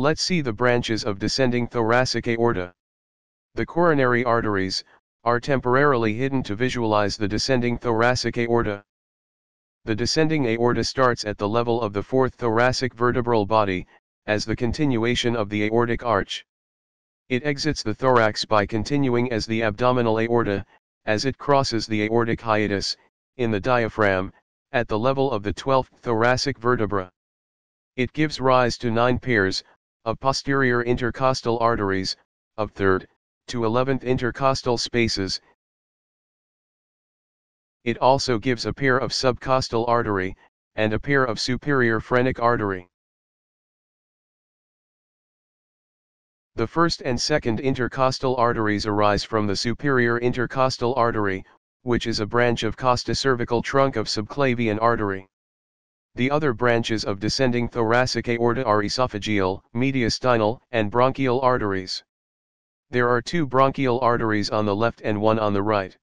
Let's see the branches of descending thoracic aorta. The coronary arteries, are temporarily hidden to visualize the descending thoracic aorta. The descending aorta starts at the level of the fourth thoracic vertebral body, as the continuation of the aortic arch. It exits the thorax by continuing as the abdominal aorta, as it crosses the aortic hiatus, in the diaphragm, at the level of the 12th thoracic vertebra. It gives rise to nine pairs, of posterior intercostal arteries, of 3rd, to 11th intercostal spaces. It also gives a pair of subcostal artery, and a pair of superior phrenic artery. The first and second intercostal arteries arise from the superior intercostal artery, which is a branch of costocervical trunk of subclavian artery. The other branches of descending thoracic aorta are esophageal, mediastinal, and bronchial arteries. There are two bronchial arteries on the left and one on the right.